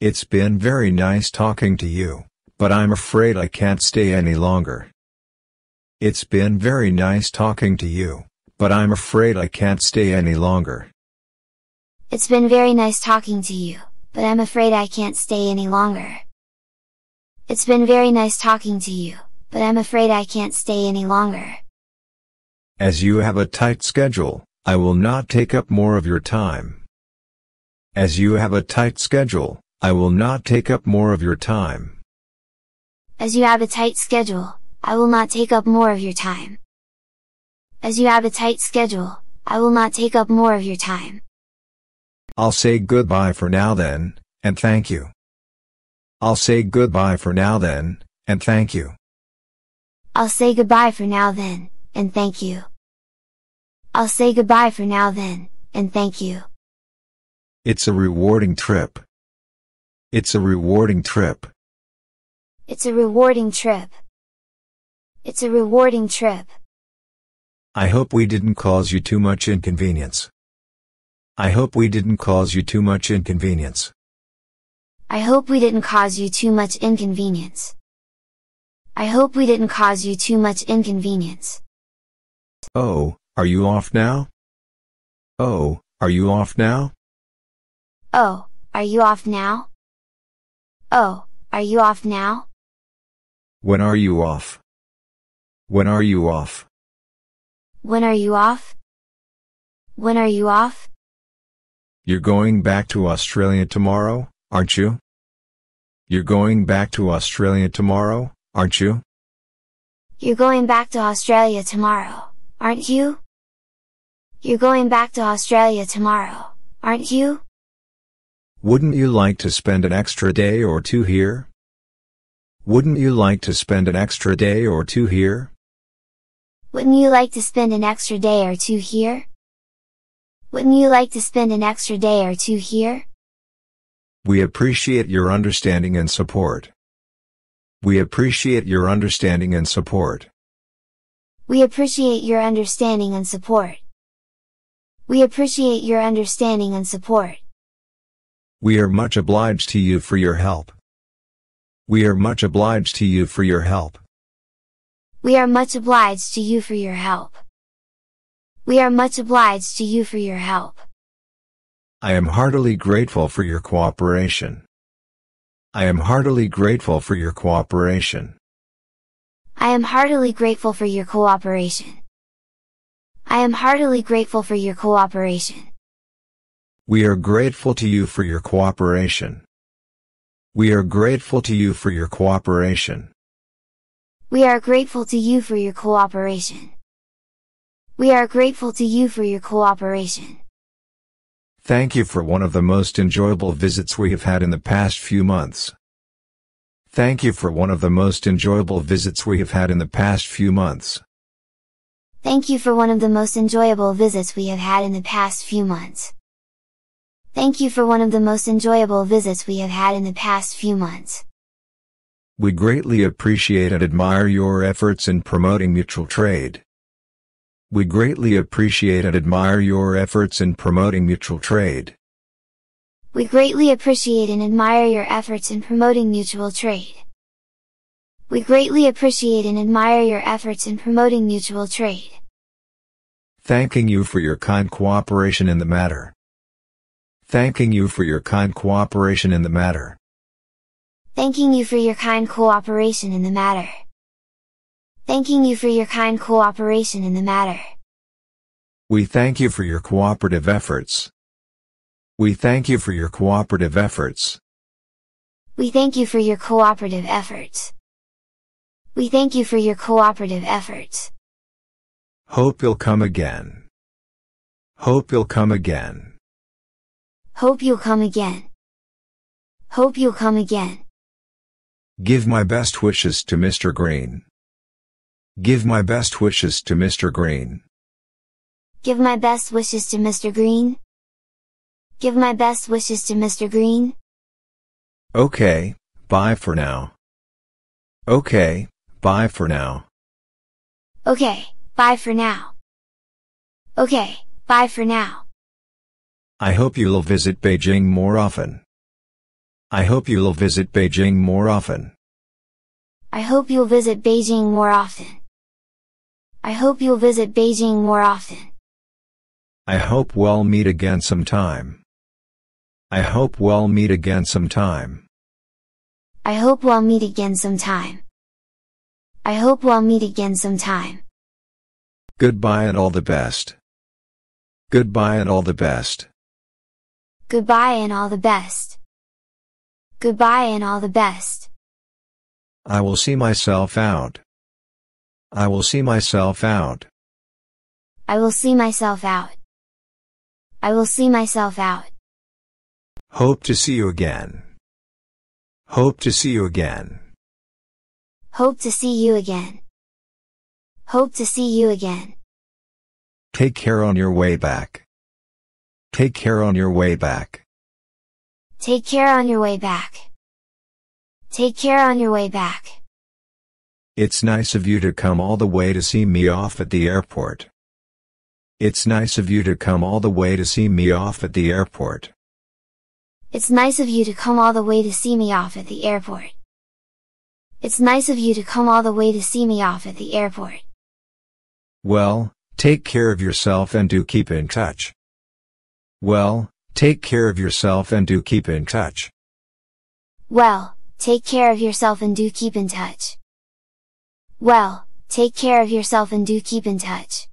It's been very nice talking to you, but I'm afraid I can't stay any longer. It's been very nice talking to you, but I'm afraid I can't stay any longer. It's been very nice talking to you, but I'm afraid I can't stay any longer. It's been very nice talking to you, but I'm afraid I can't stay any longer. As you have a tight schedule, I will not take up more of your time. As you have a tight schedule, I will not take up more of your time. As you have a tight schedule, I will not take up more of your time. As you have a tight schedule, I will not take up more of your time. I'll say goodbye for now then, and thank you. I'll say goodbye for now then, and thank you. I'll say goodbye for now then, and thank you. I'll say goodbye for now then, and thank you. It's a rewarding trip. It's a rewarding trip. It's a rewarding trip. It's a rewarding trip. I hope we didn't cause you too much inconvenience. I hope we didn't cause you too much inconvenience. I hope we didn't cause you too much inconvenience. I hope we didn't cause you too much inconvenience. Oh, are you off now? Oh, are you off now? Oh, are you off now? Oh, are you off now? When are you off? When are you off? When are you off? When are you off? You're going back to Australia tomorrow, aren't you? You're going back to Australia tomorrow, aren't you? You're going back to Australia tomorrow, aren't you? You're going back to Australia tomorrow, aren't you? Wouldn't you like to spend an extra day or two here? Wouldn't you like to spend an extra day or two here? Wouldn't you like to spend an extra day or two here? Wouldn't you like to spend an extra day or two here? We appreciate your understanding and support. We appreciate your understanding and support. We appreciate your understanding and support. We appreciate your understanding and support. We are much obliged to you for your help. We are much obliged to you for your help. We are much obliged to you for your help. We are much obliged to you for your help. I am heartily grateful for your cooperation. I am heartily grateful for your cooperation. I am heartily grateful for your cooperation. I am heartily grateful for your cooperation. We are grateful to you for your cooperation. We are grateful to you for your cooperation. We are grateful to you for your cooperation. We are grateful to you for your cooperation. Thank you for one of the most enjoyable visits we have had in the past few months. Thank you for one of the most enjoyable visits we have had in the past few months. Thank you for one of the most enjoyable visits we have had in the past few months. Thank you for one of the most enjoyable visits we have had in the past few months. We greatly appreciate and admire your efforts in promoting mutual trade. We greatly appreciate and admire your efforts in promoting mutual trade. We greatly appreciate and admire your efforts in promoting mutual trade. We greatly appreciate and admire your efforts in promoting mutual trade. Thanking you for your kind cooperation in the matter. Thanking you for your kind cooperation in the matter. Thanking you for your kind cooperation in the matter. Thanking you for your kind cooperation in the matter. We thank you for your cooperative efforts. We thank you for your cooperative efforts. We thank you for your cooperative efforts. We thank you for your cooperative efforts. Hope you'll come again. Hope you'll come again. Hope you'll come again. Hope you'll come again. Give my best wishes to Mr. Green. Give my best wishes to Mr. Green. Give my best wishes to Mr. Green. Give my best wishes to Mr. Green. Okay, bye for now. Okay, bye for now. Okay, bye for now. Okay, bye for now. I hope you'll visit Beijing more often. I hope you'll visit Beijing more often. I hope you'll visit Beijing more often. I hope you'll visit Beijing more often. I hope we'll meet again sometime. I hope we'll meet again sometime. I hope we'll meet again sometime. I hope we'll meet again sometime. Goodbye and all the best. Goodbye and all the best. Goodbye and all the best. Goodbye and all the best. I will see myself out. I will see myself out. I will see myself out. I will see myself out. Hope to see you again. Hope to see you again. Hope to see you again. Hope to see you again. Take care on your way back. Take care on your way back. Take care on your way back. Take care on your way back. It's nice of you to come all the way to see me off at the airport. It's nice of you to come all the way to see me off at the airport. It's nice of you to come all the way to see me off at the airport. It's nice of you to come all the way to see me off at the airport. Well, take care of yourself and do keep in touch. Well, take care of yourself and do keep in touch. Well, take care of yourself and do keep in touch. Well, take care of yourself and do keep in touch.